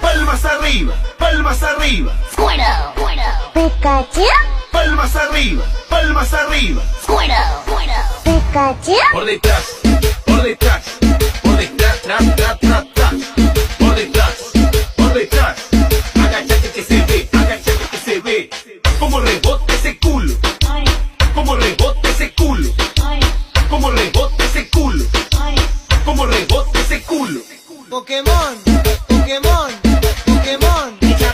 Palmas arriba, palmas arriba. Squirtle, Pikachu. Palmas arriba, palmas arriba. Squirtle, Pikachu. Por detrás, por detrás, por detrás, tras, tras, tras. Por detrás, por detrás. Agachate que se ve, agachate que se ve. Como rebote ese culo. Pokémon.